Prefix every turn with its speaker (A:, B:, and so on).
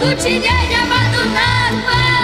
A: тучи дядя Батунан.